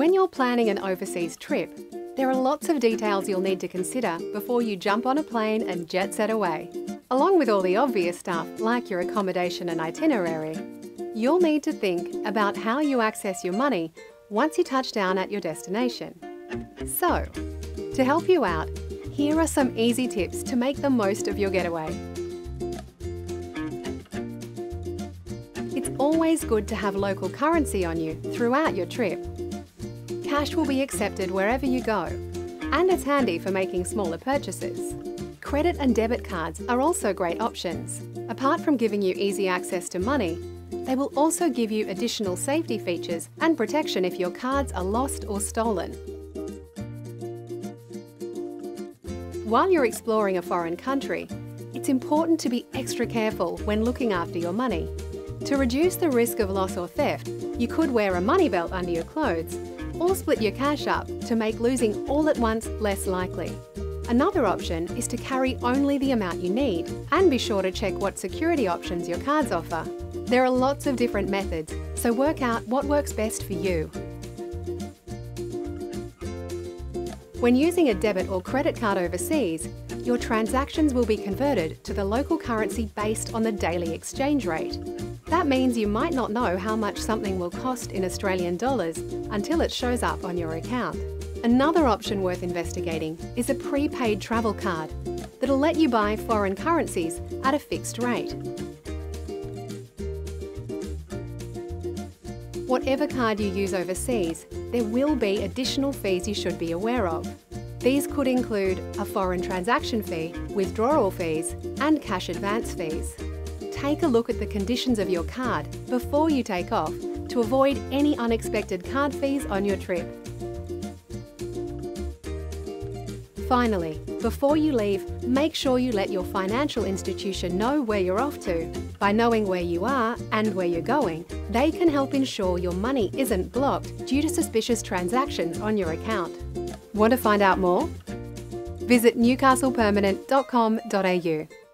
When you're planning an overseas trip, there are lots of details you'll need to consider before you jump on a plane and jet set away. Along with all the obvious stuff like your accommodation and itinerary, you'll need to think about how you access your money once you touch down at your destination. So, to help you out, here are some easy tips to make the most of your getaway. It's always good to have local currency on you throughout your trip. Cash will be accepted wherever you go, and it's handy for making smaller purchases. Credit and debit cards are also great options. Apart from giving you easy access to money, they will also give you additional safety features and protection if your cards are lost or stolen. While you're exploring a foreign country, it's important to be extra careful when looking after your money. To reduce the risk of loss or theft, you could wear a money belt under your clothes or split your cash up to make losing all at once less likely. Another option is to carry only the amount you need and be sure to check what security options your cards offer. There are lots of different methods, so work out what works best for you. When using a debit or credit card overseas, your transactions will be converted to the local currency based on the daily exchange rate. That means you might not know how much something will cost in Australian dollars until it shows up on your account. Another option worth investigating is a prepaid travel card that'll let you buy foreign currencies at a fixed rate. Whatever card you use overseas, there will be additional fees you should be aware of. These could include a foreign transaction fee, withdrawal fees, and cash advance fees. Take a look at the conditions of your card before you take off to avoid any unexpected card fees on your trip. Finally, before you leave, make sure you let your financial institution know where you're off to. By knowing where you are and where you're going, they can help ensure your money isn't blocked due to suspicious transactions on your account. Want to find out more? Visit newcastlepermanent.com.au.